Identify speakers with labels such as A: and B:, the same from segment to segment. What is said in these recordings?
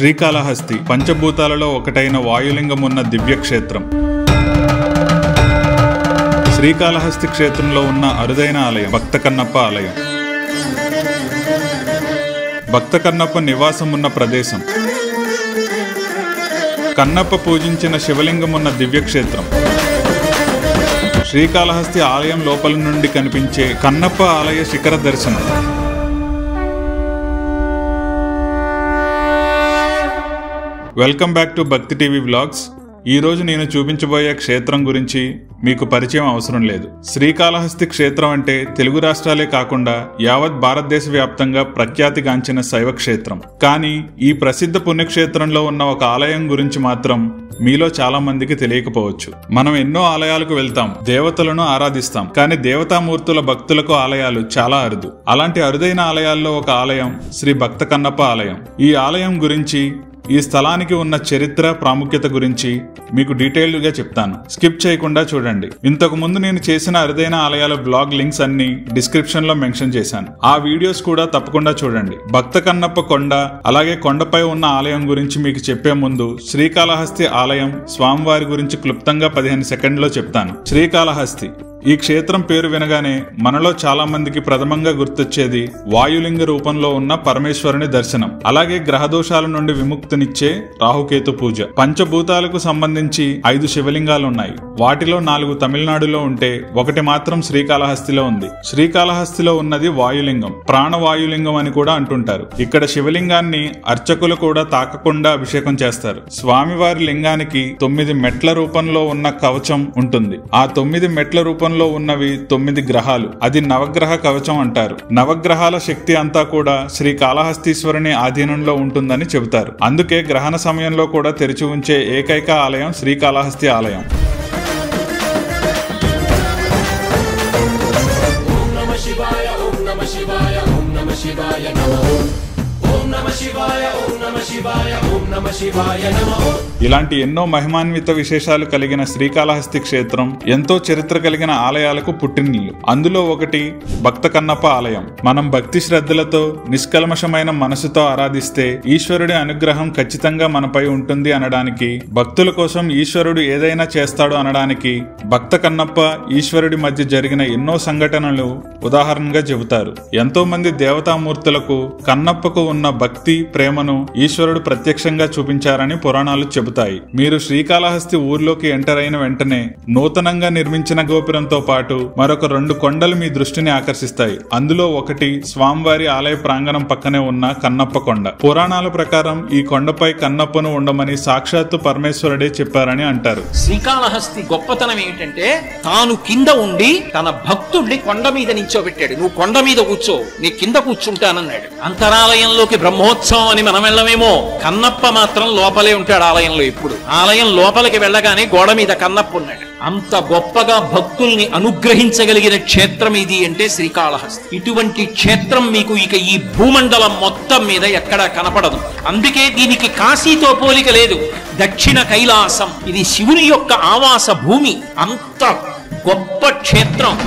A: శ్రీకాళహస్తి పంచభూతాలలో ఒకటైన వాయులింగం ఉన్న దివ్యక్షేత్రం. శ్రీకాళహస్తి క్షేత్రంలో ఉన్న అరుదైన ఆలయం భక్త కన్నప్ప ఆలయం. భక్త కన్నప్ప నివాసం ఉన్న ప్రదేశం. కన్నప్ప పూజించిన శివలింగం ఉన్న దివ్యక్షేత్రం. శ్రీకాళహస్తి ఆలయం లోపల నుండి కనిపించే కన్నప్ప ఆలయ శిఖర దర్శనం. Welcome back to Bhakti TV vlogs. ఈ రోజు నేను చూపించబోయే క్షేత్రం గురించి మీకు పరిచయం అవసరం లేదు. శ్రీకాళహస్తి క్షేత్రం అంటే తెలుగు రాష్ట్రాలే కాకుండా యావత్ భారతదేశ వ్యాప్తంగా ప్రఖ్యాతిగాంచిన శైవ క్షేత్రం కానీ ఈ ప్రసిద్ధ పుణ్యక్షేత్రంలో ఉన్న ఒక ఆలయం గురించి మాత్రం మీలో చాలా మందికి తెలియకపోవచ్చు. మనం ఎన్నో ఆలయాలకు వెళ్తాం దేవతలను ఆరాధిస్తాం కానీ దేవతామూర్తుల భక్తులకు ఆలయాలు చాలా అరుదు. అలాంటి అరుదైన ఆలయాల్లో ఒక ఆలయం శ్రీ భక్త కన్నప్ప ఆలయం. ఈ ఆలయం గురించి ఈ స్థలానికి ఉన్న చరిత్ర ప్రాముఖ్యత గురించి మీకు డీటెయిల్డ్గా చెప్తాను. స్కిప్ చేయకుండా చూడండి. ఇంతకు ముందు నేను చేసిన అరుదైన ఆలయాల బ్లాగ్ లింక్స్ అన్ని డిస్క్రిప్షన్లో మెన్షన్ చేశాను. ఆ వీడియోస్ కూడా తప్పకుండా చూడండి. భక్త కన్నప్ప కొండ అలాగే కొండపై ఉన్న ఆలయం గురించి మీకు చెప్పే ముందు శ్రీకాళహస్తి ఆలయం స్వామివారి గురించి క్లుప్తంగా పదిహేను సెకండ్లో చెప్తాను. శ్రీకాళహస్తి ఈ క్షేత్రం పేరు వినగానే మనలో చాలా మందికి ప్రథమంగా గుర్తొచ్చేది వాయులింగ రూపంలో ఉన్న పరమేశ్వరుని దర్శనం. అలాగే గ్రహదోషాల నుండి విముక్తినిచ్చే రాహుకేతు పూజ. పంచభూతాలకు సంబంధించి ఐదు శివలింగాలు ఉన్నాయి వాటిలో నాలుగు తమిళనాడులో ఉంటే ఒకటి మాత్రం శ్రీకాళహస్తిలో ఉంది. శ్రీకాళహస్తిలో ఉన్నది వాయులింగం. ప్రాణవాయులింగం అని కూడా అంటుంటారు. ఇక్కడ శివలింగాన్ని అర్చకులు కూడా తాకకుండా అభిషేకం చేస్తారు. స్వామివారి లింగానికి తొమ్మిది మెట్ల రూపంలో ఉన్న కవచం ఉంటుంది. ఆ తొమ్మిది మెట్ల రూపం రూపంలో ఉన్నవి తొమ్మిది గ్రహాలు. అది నవగ్రహ కవచం అంటారు. నవగ్రహాల శక్తి అంతా కూడా శ్రీ కాళహస్తీశ్వరుని ఆధీనంలో ఉంటుందని చెబుతారు. అందుకే గ్రహణ సమయంలో కూడా తెరిచి ఉంచే ఏకైక ఆలయం శ్రీకాళహస్తి ఆలయం.
B: శివాయ ఓం నమ శివాయ ఓం నమ శివాయ నమ.
A: ఇలాంటి ఎన్నో మహిమాన్విత విశేషాలు కలిగిన శ్రీకాళహస్తి క్షేత్రం ఎంతో చరిత్ర కలిగిన ఆలయాలకు పుట్టినిల్లు. అందులో ఒకటి భక్త కన్నప్ప ఆలయం. మనం భక్తి శ్రద్ధలతో నిష్కల్మషమైన మనసుతో ఆరాధిస్తే ఈశ్వరుడి అనుగ్రహం ఖచ్చితంగా మనపై ఉంటుంది అనడానికి భక్తుల కోసం ఈశ్వరుడు ఏదైనా చేస్తాడు అనడానికి భక్త కన్నప్ప ఈశ్వరుడి మధ్య జరిగిన ఎన్నో సంఘటనలు ఉదాహరణగా చెబుతారు. ఎంతో మంది దేవతామూర్తులకు కన్నప్పకు ఉన్న భక్తి ప్రేమను ఈశ్వరుడు ప్రత్యక్షంగా చూపించారని పురాణాలు చెబుతాయి. మీరు శ్రీకాళహస్తి ఊర్లోకి ఎంటర్ అయిన వెంటనే నూతనంగా నిర్మించిన గోపురంతో పాటు మరొక రెండు కొండలు మీ దృష్టిని ఆకర్షిస్తాయి. అందులో ఒకటి స్వామివారి ఆలయ ప్రాంగణం పక్కనే ఉన్న కన్నప్ప కొండ. పురాణాల ప్రకారం ఈ కొండపై కన్నప్పను ఉండమని సాక్షాత్తు పరమేశ్వరుడే చెప్పారని అంటారు.
C: శ్రీకాళహస్తి గొప్పతనం ఏమిటంటే తాను కింద ఉండి తన భక్తుడిని కొండ మీద నించోబెట్టాడు. నువ్వు కొండ మీద కూర్చో నీ కింద కూర్చుంటానన్నాడు. అంతరాలయంలోకి బ్రహ్మోత్సవం అని మనం వెళ్ళమేమో? కన్నప్ప మాత్రం లోపలే ఉంటాడు ఆలయంలో ఇప్పుడు. ఆలయం లోపలికి వెళ్ళగానే గోడ మీద కన్నప్ప ఉన్నాడు. అంత గొప్పగా భక్తుల్ని అనుగ్రహించగలిగిన క్షేత్రం ఇది అంటే శ్రీకాళహస్తి. ఇటువంటి క్షేత్రం మీకు ఇక ఈ భూమండలం మొత్తం మీద ఎక్కడా కనపడదు. అందుకే దీనికి కాశీతో పోలిక లేదు. దక్షిణ కైలాసం. ఇది శివుని యొక్క ఆవాస భూమి. అంత గొప్ప క్షేత్రం.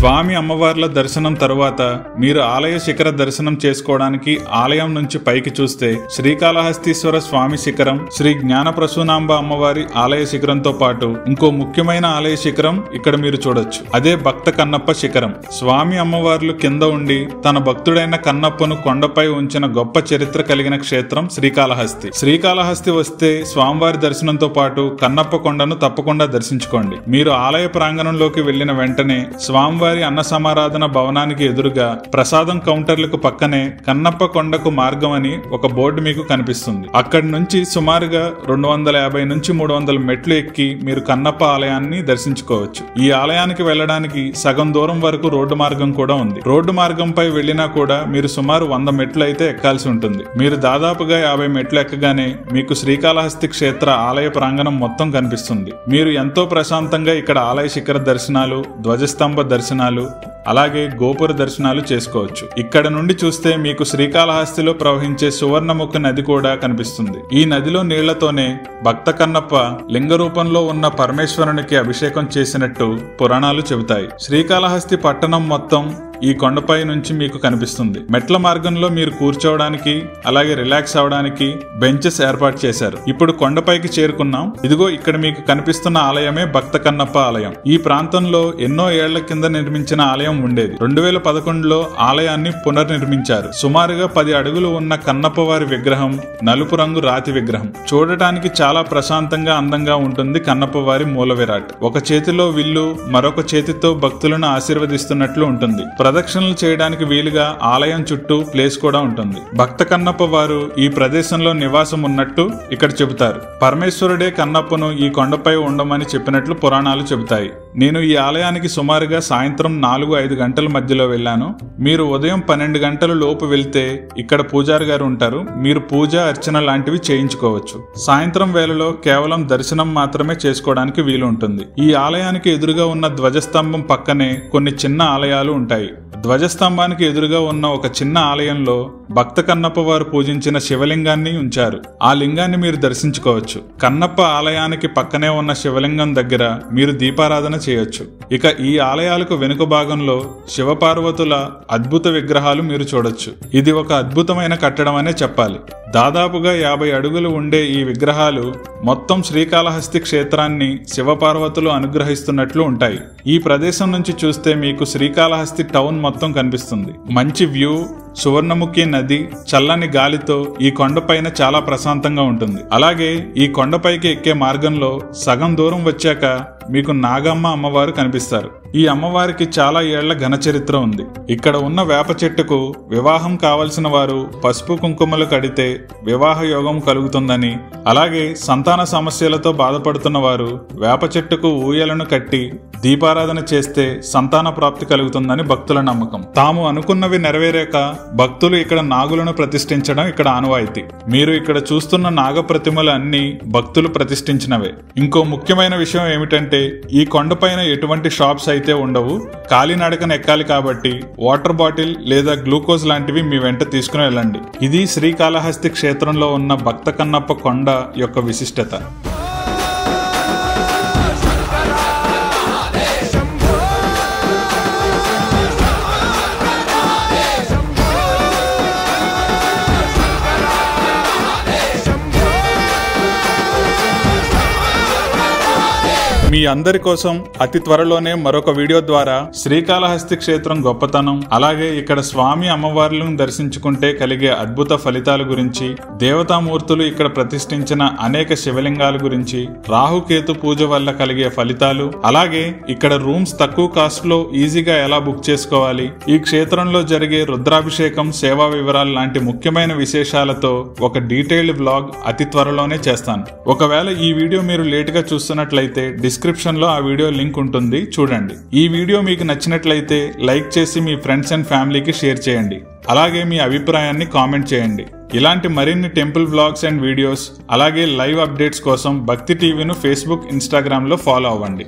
A: స్వామి అమ్మవార్ల దర్శనం తరువాత మీరు ఆలయ శిఖర దర్శనం చేసుకోవడానికి ఆలయం నుంచి పైకి చూస్తే శ్రీకాళహస్తీశ్వర స్వామి శిఖరం శ్రీ జ్ఞాన ప్రసూనాంబ అమ్మవారి ఆలయ శిఖరంతో పాటు ఇంకో ముఖ్యమైన ఆలయ శిఖరం ఇక్కడ మీరు చూడొచ్చు. అదే భక్త కన్నప్ప శిఖరం. స్వామి అమ్మవార్లు కింద ఉండి తన భక్తుడైన కన్నప్పను కొండపై ఉంచిన గొప్ప చరిత్ర కలిగిన క్షేత్రం శ్రీకాళహస్తి. శ్రీకాళహస్తి వస్తే స్వామివారి దర్శనంతో పాటు కన్నప్ప కొండను తప్పకుండా దర్శించుకోండి. మీరు ఆలయ ప్రాంగణంలోకి వెళ్ళిన వెంటనే స్వామివారి అన్న సమారాధన భవనానికి ఎదురుగా ప్రసాదం కౌంటర్లకు పక్కనే కన్నప్ప కొండకు మార్గం అని ఒక బోర్డు మీకు కనిపిస్తుంది. అక్కడి నుంచి సుమారుగా రెండు వందల యాభై నుంచి మూడు వందల మెట్లు ఎక్కి మీరు కన్నప్ప ఆలయాన్ని దర్శించుకోవచ్చు. ఈ ఆలయానికి వెళ్ళడానికి సగం దూరం వరకు రోడ్డు మార్గం కూడా ఉంది. రోడ్డు మార్గంపై వెళ్ళినా కూడా మీరు సుమారు వంద మెట్లు అయితే ఎక్కాల్సి ఉంటుంది. మీరు దాదాపుగా యాభై మెట్లు ఎక్కగానే మీకు శ్రీకాళహస్తి క్షేత్ర ఆలయ ప్రాంగణం మొత్తం కనిపిస్తుంది. మీరు ఎంతో ప్రశాంతంగా ఇక్కడ ఆలయ శిఖర దర్శనాలు ధ్వజస్తంభ దర్శనం దర్శనాలు అలాగే గోపుర దర్శనాలు చేసుకోవచ్చు. ఇక్కడ నుండి చూస్తే మీకు శ్రీకాళహస్తిలో ప్రవహించే సువర్ణముఖ నది కూడా కనిపిస్తుంది. ఈ నదిలో నీళ్ళతోనే భక్త కన్నప్ప లింగ రూపంలో ఉన్న పరమేశ్వరునికి అభిషేకం చేసినట్టు పురాణాలు చెబుతాయి. శ్రీకాళహస్తి పట్టణం మొత్తం ఈ కొండపై నుంచి మీకు కనిపిస్తుంది. మెట్ల మార్గంలో మీరు కూర్చోవడానికి అలాగే రిలాక్స్ అవడానికి బెంచెస్ ఏర్పాటు చేశారు. ఇప్పుడు కొండపైకి చేరుకున్నాం. ఇదిగో ఇక్కడ మీకు కనిపిస్తున్న ఆలయమే భక్త కన్నప్ప ఆలయం. ఈ ప్రాంతంలో ఎన్నో ఏళ్ళ కింద నిర్మించిన ఆలయం ఉండేది. రెండు వేల పదకొండులో ఆలయాన్ని పునర్నిర్మించారు. సుమారుగా పది అడుగులు ఉన్న కన్నప్ప వారి విగ్రహం నలుపు రంగు రాతి విగ్రహం. చూడటానికి చాలా ప్రశాంతంగా అందంగా ఉంటుంది కన్నప్ప వారి మూల విరాట్ ఒక చేతిలో విల్లు మరొక చేతితో భక్తులను ఆశీర్వదిస్తున్నట్లు ఉంటుంది. ప్రదక్షిణలు చేయడానికి వీలుగా ఆలయం చుట్టూ ప్లేస్ కూడా ఉంటుంది. భక్త కన్నప్ప వారు ఈ ప్రదేశంలో నివాసం ఉన్నట్టు ఇక్కడ చెబుతారు. పరమేశ్వరుడే కన్నప్పను ఈ కొండపై ఉండమని చెప్పినట్లు పురాణాలు చెబుతాయి. నేను ఈ ఆలయానికి సుమారుగా సాయంత్రం నాలుగు ఐదు గంటల మధ్యలో వెళ్ళాను. మీరు ఉదయం పన్నెండు గంటల లోపు వెళ్తే ఇక్కడ పూజారి గారు ఉంటారు. మీరు పూజ అర్చన లాంటివి చేయించుకోవచ్చు. సాయంత్రం వేళలో కేవలం దర్శనం మాత్రమే చేసుకోవడానికి వీలు ఉంటుంది ఈ ఆలయానికి ఎదురుగా ఉన్న ధ్వజస్తంభం పక్కనే కొన్ని చిన్న ఆలయాలు ఉంటాయి. ధ్వజస్తంభానికి ఎదురుగా ఉన్న ఒక చిన్న ఆలయంలో భక్త కన్నప్ప వారు పూజించిన శివలింగాన్ని ఉంచారు. ఆ లింగాన్ని మీరు దర్శించుకోవచ్చు. కన్నప్ప ఆలయానికి పక్కనే ఉన్న శివలింగం దగ్గర మీరు దీపారాధన చేయొచ్చు. ఇక ఈ ఆలయాలకు వెనుక భాగంలో శివపార్వతుల అద్భుత విగ్రహాలు మీరు చూడొచ్చు. ఇది ఒక అద్భుతమైన కట్టడం అనే చెప్పాలి. దాదాపుగా యాభై అడుగులు ఉండే ఈ విగ్రహాలు మొత్తం శ్రీకాళహస్తి క్షేత్రాన్ని శివపార్వతులు అనుగ్రహిస్తున్నట్లు ఉంటాయి. ఈ ప్రదేశం నుంచి చూస్తే మీకు శ్రీకాళహస్తి టౌన్ మొత్తం కనిపిస్తుంది. మంచి వ్యూ సువర్ణముఖి నది చల్లని గాలితో ఈ కొండపైన చాలా ప్రశాంతంగా ఉంటుంది. అలాగే ఈ కొండపైకి ఎక్కే మార్గంలో సగం దూరం వచ్చాక మీకు నాగమ్మ అమ్మవారు కనిపిస్తారు. ఈ అమ్మవారికి చాలా ఏళ్ళ ఘన చరిత్ర ఉంది. ఇక్కడ ఉన్న వేప చెట్టుకు వివాహం కావలసిన వారు పసుపు కుంకుమలు కడితే వివాహ యోగం కలుగుతుందని అలాగే సంతాన సమస్యలతో బాధపడుతున్న వారు వేప చెట్టుకు ఊయలను కట్టి దీపారాధన చేస్తే సంతాన ప్రాప్తి కలుగుతుందని భక్తుల నమ్మకం. తాము అనుకున్నవి నెరవేరాక భక్తులు ఇక్కడ నాగులను ప్రతిష్ఠించడం ఇక్కడ ఆనవాయితీ. మీరు ఇక్కడ చూస్తున్న నాగ ప్రతిమలు అన్ని భక్తులు ప్రతిష్ఠించినవే. ఇంకో ముఖ్యమైన విషయం ఏమిటంటే ఈ కొండపైన ఎటువంటి షాప్స్ అయితే అయితే ఉండవు కాలినడకన ఎక్కాలి కాబట్టి వాటర్ బాటిల్ లేదా గ్లూకోజ్ లాంటివి మీ వెంట తీసుకుని వెళ్ళండి. ఇది శ్రీకాళహస్తి క్షేత్రంలో ఉన్న భక్త కన్నప్ప కొండ యొక్క విశిష్టత. మీ అందరి కోసం అతి త్వరలోనే మరొక వీడియో ద్వారా శ్రీకాళహస్తి క్షేత్రం గొప్పతనం అలాగే ఇక్కడ స్వామి అమ్మవార్లను దర్శించుకుంటే కలిగే అద్భుత ఫలితాల గురించి దేవతామూర్తులు ఇక్కడ ప్రతిష్ఠించిన అనేక శివలింగాల గురించి రాహుకేతు పూజ వల్ల కలిగే ఫలితాలు అలాగే ఇక్కడ రూమ్స్ తక్కువ కాస్ట్లో ఈజీగా ఎలా బుక్ చేసుకోవాలి ఈ క్షేత్రంలో జరిగే రుద్రాభిషేకం సేవా వివరాలు లాంటి ముఖ్యమైన విశేషాలతో ఒక డీటెయిల్డ్ బ్లాగ్ అతి త్వరలోనే చేస్తాను. ఒకవేళ ఈ వీడియో మీరు లేట్గా చూస్తున్నట్లయితే డిస్క్రిప్ డిస్క్రిప్షన్లో ఆ వీడియో లింక్ ఉంటుంది. చూడండి. ఈ వీడియో మీకు నచ్చినట్లయితే లైక్ చేసి మీ ఫ్రెండ్స్ అండ్ ఫ్యామిలీకి షేర్ చేయండి. అలాగే మీ అభిప్రాయాన్ని కామెంట్ చేయండి. ఇలాంటి మరిన్ని టెంపుల్ వ్లాగ్స్ అండ్ వీడియోస్ అలాగే లైవ్ అప్డేట్స్ కోసం భక్తి టీవీను ఫేస్బుక్ ఇన్స్టాగ్రామ్లో ఫాలో అవ్వండి.